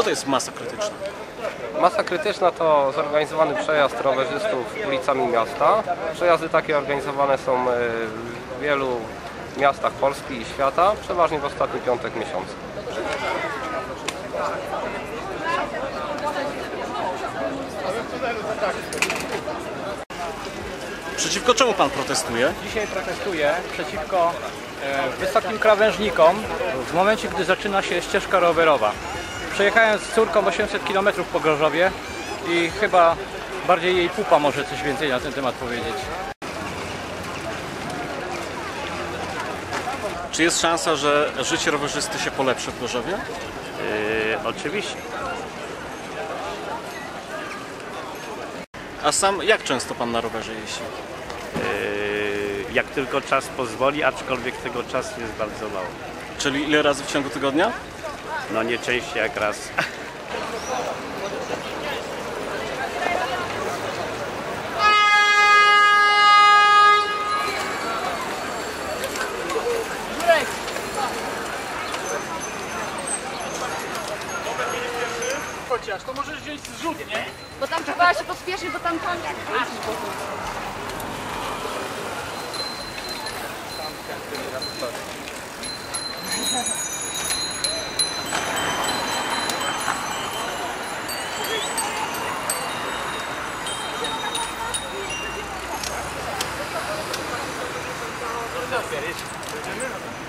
Co to jest masa krytyczna? Masa krytyczna to zorganizowany przejazd rowerzystów ulicami miasta. Przejazdy takie organizowane są e, w wielu miastach Polski i świata, przeważnie w ostatni piątek miesiąca. Przeciwko czemu pan protestuje? Dzisiaj protestuję przeciwko e, wysokim krawężnikom w momencie, gdy zaczyna się ścieżka rowerowa. Przejechałem z córką 800 km po Gorzowie i chyba bardziej jej pupa może coś więcej na ten temat powiedzieć. Czy jest szansa, że życie rowerzysty się polepszy w Gorzowie? Yy, oczywiście. A sam jak często pan na rowerze jeździ? Yy, jak tylko czas pozwoli, aczkolwiek tego czasu jest bardzo mało. Czyli ile razy w ciągu tygodnia? No nie częściej jak raz. Bo tam trzeba się pospieszyć, bo tam kończy. だってあれですよ。